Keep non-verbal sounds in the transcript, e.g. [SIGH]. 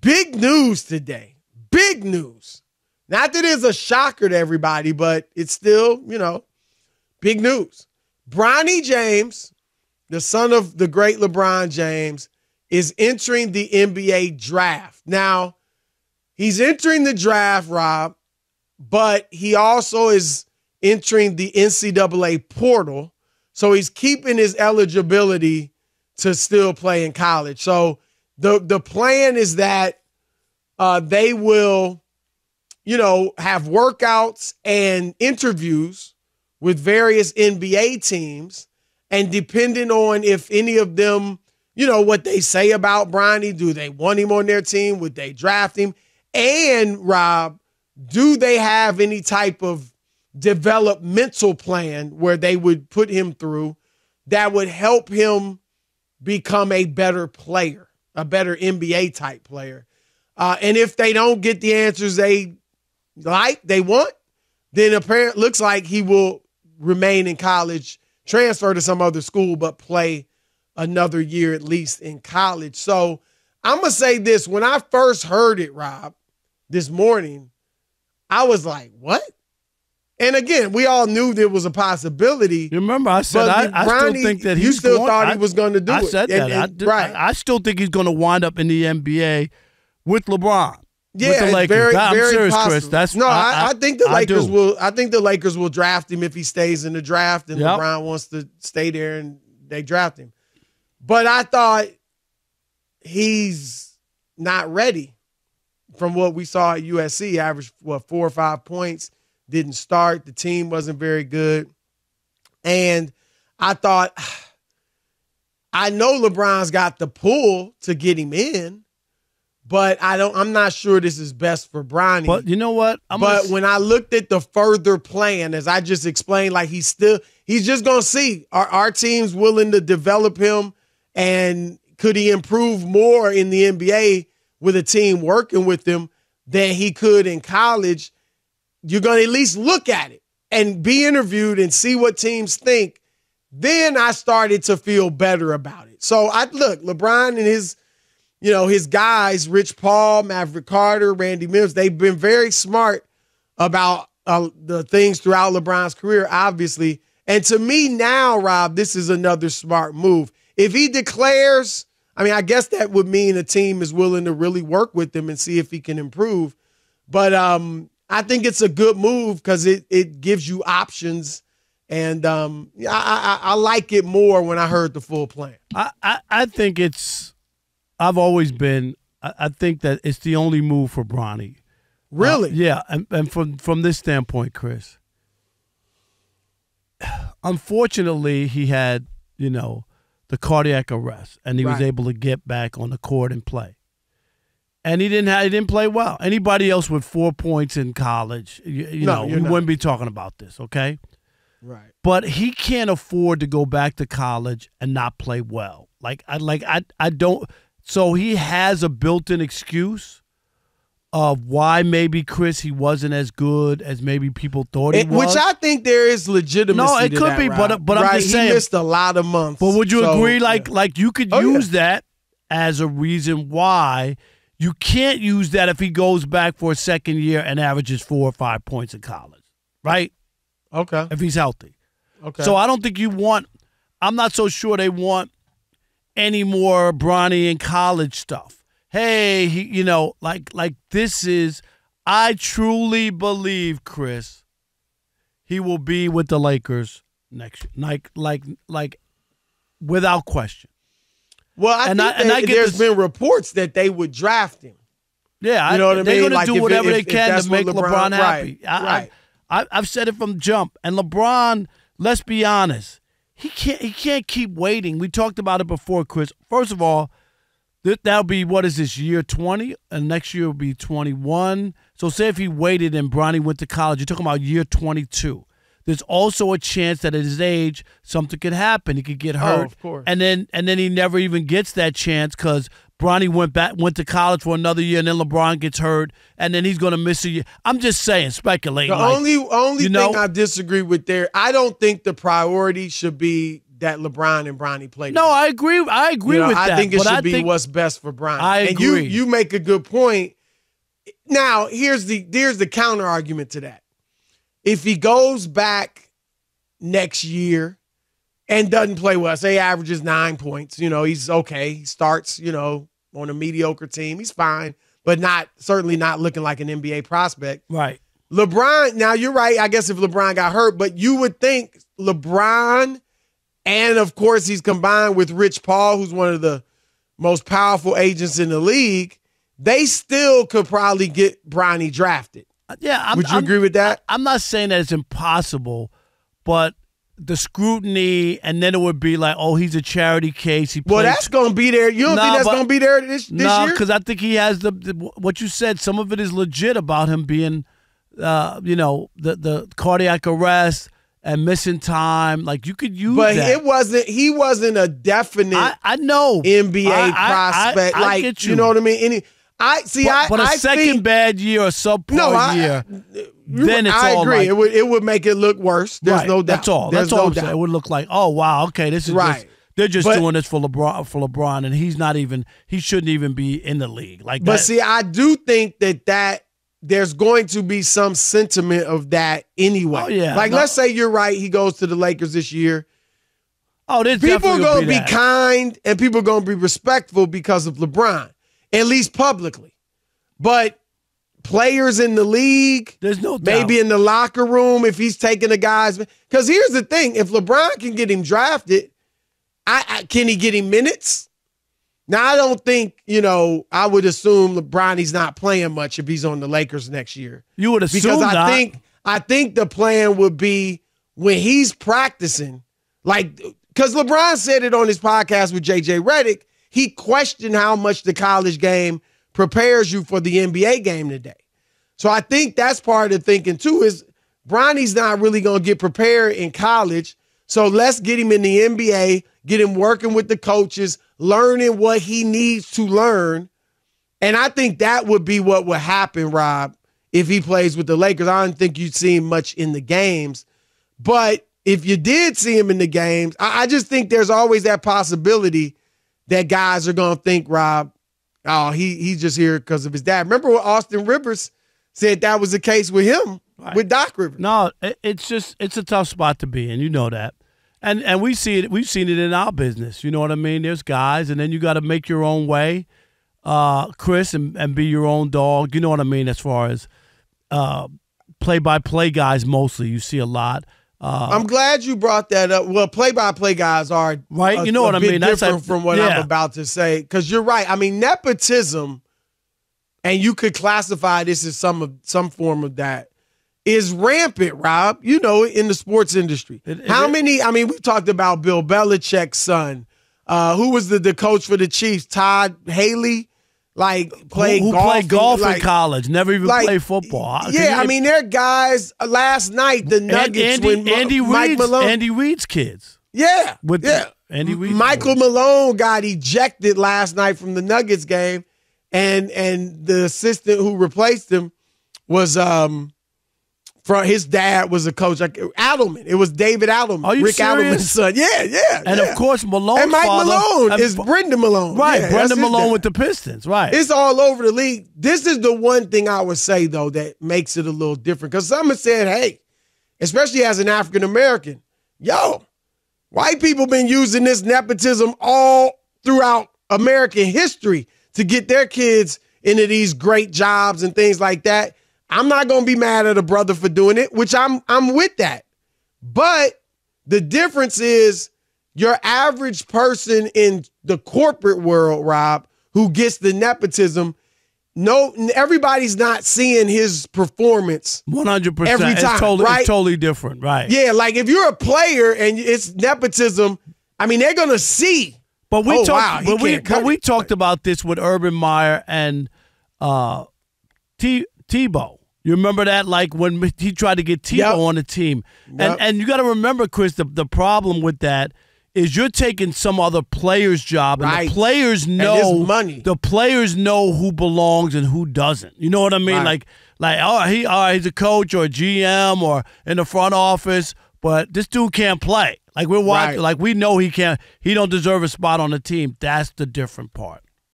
big news today. Big news. Not that it's a shocker to everybody, but it's still, you know, big news. Bronny James, the son of the great LeBron James, is entering the NBA draft. Now, he's entering the draft, Rob, but he also is entering the NCAA portal. So he's keeping his eligibility to still play in college. So the the plan is that uh, they will, you know, have workouts and interviews with various NBA teams, and depending on if any of them, you know, what they say about Bronny, do they want him on their team? Would they draft him? And Rob, do they have any type of developmental plan where they would put him through that would help him become a better player, a better NBA type player? Uh, and if they don't get the answers they like, they want, then apparently looks like he will remain in college, transfer to some other school, but play another year at least in college. So I'm gonna say this: when I first heard it, Rob, this morning, I was like, "What?" And again, we all knew there was a possibility. You remember I said I, I still think that he's. you still going, thought I, he was going to do I it. said that. And, and, I did, right. I, still think he's going to wind up in the NBA with LeBron. Yeah, with the Lakers. very, I'm very serious, possible. Chris. That's no. I, I think the Lakers will. I think the Lakers will draft him if he stays in the draft, and Yep. LeBron wants to stay there, and they draft him. But I thought he's not ready from what we saw at USC. Averaged what four or five points. Didn't start. The team wasn't very good, and I thought [SIGHS] I know LeBron's got the pull to get him in, but I don't. I'm not sure this is best for Bronny. But you know what? I'm but gonna, when I looked at the further plan, as I just explained, like he's still he's just gonna see are our teams willing to develop him, and could he improve more in the NBA with a team working with him than he could in college? You're gonna at least look at it and be interviewed and see what teams think. Then I started to feel better about it. So I look LeBron and his you know, his guys, Rich Paul, Maverick Carter, Randy Mims, they've been very smart about uh, the things throughout LeBron's career, obviously. And to me now, Rob, this is another smart move. If he declares, I mean, I guess that would mean a team is willing to really work with him and see if he can improve. But um, I think it's a good move because it it gives you options. And um, I, I, I like it more when I heard the full plan. I, I, I think it's. I've always been. I, I think that it's the only move for Bronny. Really? Uh, yeah, and, and from from this standpoint, Chris. Unfortunately, he had you know the cardiac arrest, and he was able to get back on the court and play. And he didn't have, he didn't play well. Anybody else with four points in college, you, you No, know, we not. wouldn't be talking about this, okay? Right. But he can't afford to go back to college and not play well. Like I like I I don't. So he has a built-in excuse of why maybe Chris he wasn't as good as maybe people thought he It- was. which I think there is legitimacy. No, it could be, but- but I'm just saying- he missed a lot of months. But would you So, agree? Like, yeah. like you could Oh, yeah. use that as a reason why you can't use that if he goes back for a second year and averages four or five points in college, right? okay, If he's healthy. okay. So I don't think you want. I'm not so sure they want any more Bronny in college stuff. Hey, he, you know, like like this is. I truly believe, Chris, he will be with the Lakers next year, like like like without question. Well, I and think I- and I get there's this- been reports that they would draft him. Yeah, You know what I mean. they're going to do it- whatever they if can to make LeBron- LeBron, right, happy. I, right. I, I, I've said it from jump. And LeBron, let's be honest, he can't he can't keep waiting. We talked about it before, Chris. First of all, that that'll be what is this year twenty, and next year will be twenty one. So say if he waited and Bronny went to college, you're talking about year twenty two. There's also a chance that at his age something could happen. He could get oh, hurt, Oh, of course. and then and then he never even gets that chance because Bronny went back went to college for another year, and then LeBron gets hurt, and then he's going to miss a year. I'm just saying, speculating. The like, only only you thing know- I disagree with there, I don't think the priority should be that LeBron and Bronny play. No. I agree. I agree You know, with I that. think it should I be what's best for Bronny. I And you agree. you make a good point. Now, here's the here's the counter argument to that. If he goes back next year and doesn't play well, say averages nine points, you know, he's okay. He starts, you know, on a mediocre team. He's fine, but not certainly not looking like an NBA prospect. right. LeBron, now you're right. I guess if LeBron got hurt, but you would think LeBron, and of course he's combined with Rich Paul, who's one of the most powerful agents in the league. They still could probably get Bronny drafted. Yeah, I'm, Would you I'm- agree with that? I'm not saying that it's impossible, but the scrutiny, and then it would be like, oh, he's a charity case. He Well, that's going to be there. You don't Nah, think that's but- to be there this, this no, year? because I think he has the, the what you said. Some of it is legit about him being, uh, you know, the the cardiac arrest and missing time. Like you could use But that. it wasn't. He wasn't a definite I, I know NBA I- prospect. I, like get you. you. know what I mean? Any, I see. But, I but a I second think, bad year or subpar No, I- year, then it's I all agree. like- it would it would make it look worse. There's right, no doubt. That's all. There's that's all no saying. doubt. It would look like, oh wow, okay, this is Right. just they're just But- doing this for LeBron for LeBron, and he's not even he shouldn't even be in the league. Like But that. see, I do think that that there's going to be some sentiment of that anyway. Oh, yeah. Like No. let's say you're right. He goes to the Lakers this year. oh, there's People are going to be, be kind and people are going to be respectful because of LeBron, at least publicly. But players in the league, There's no doubt. maybe in the locker room if he's taking the guys. Because here's the thing: if LeBron can get him drafted, I, I can he get him minutes? Now I don't think you know. I would assume LeBron he's not playing much if he's on the Lakers next year you would assume because I not. think I think the plan would be when he's practicing, like because LeBron said it on his podcast with JJ Redick. He questioned how much the college game prepares you for the NBA game today. So I think that's part of the thinking too. Is Bronny's not really going to get prepared in college, so let's get him in the NBA, get him working with the coaches, learning what he needs to learn. And I think that would be what would happen, Rob, if he plays with the Lakers. I don't think you'd see him much in the games. But if you did see him in the games, I, I just think there's always that possibility that guys are going to think, Rob, oh, he he's just here because of his dad. Remember what Austin Rivers said that was the case with him, Right. with Doc Rivers. No, it's just it's a tough spot to be in. You know that, and and we see it. We've seen it in our business. You know what I mean? There's guys, and then you got to make your own way, uh, Chris, and, and be your own dog. You know what I mean? As far as uh, play-by-play guys, mostly you see a lot. Uh, I'm glad you brought that up. Well, play-by-play guys are Right, a- you know what I mean. That's different like- from what yeah. I'm about to say because you're right. I mean, nepotism, and you could classify this as some of some form of that is rampant. Rob, you know, in the sports industry. It- it- How many? I mean, we talked about Bill Belichick's son. Uh, who was the, the coach for the Chiefs? Todd Haley, like played who, who golf. played golf like, in college, never even like, played football. Yeah, I mean, they're guys. uh, Last night, the Nuggets Andy, when Andy Mike Reid's Malone. Andy Reid's kids. Yeah. With yeah. Andy Reid's Michael boys. Malone got ejected last night from the Nuggets game, and and the assistant who replaced him was um from his dad was a coach like Adelman. It was David Adelman, Are you Rick serious? Adelman's son. Yeah, yeah. and yeah. of course Malone and Mike father, Malone and- is Brendan Malone. right. Yeah, Brendan Malone dad. with the Pistons. Right. It's all over the league. This is the one thing I would say though that makes it a little different because some have said, "Hey, especially as an African American, yo, white people been using this nepotism all throughout American history to get their kids into these great jobs and things like that." I'm not gonna be mad at a brother for doing it, which I'm I'm with that. But the difference is your average person in the corporate world, Rob, who gets the nepotism, no, everybody's not seeing his performance. One hundred percent. Every time, it's totally, right? it's totally different. Right. Yeah, like if you're a player and it's nepotism, I mean, they're gonna see. But we Oh, talked. wow, but we but we talked about this with Urban Meyer and uh, T Tebow. You remember that? Like when he tried to get Tebow Yep. on the team, Yep. and and you got to remember, Chris, the the problem with that is you're taking some other player's job, and Right. the players know money. The players know who belongs and who doesn't. You know what I mean? Right. Like like oh he all right, he's a coach or a GM or in the front office, but this dude can't play. Like we're watching, Right. like we know he can't, he don't deserve a spot on the team. That's the different part.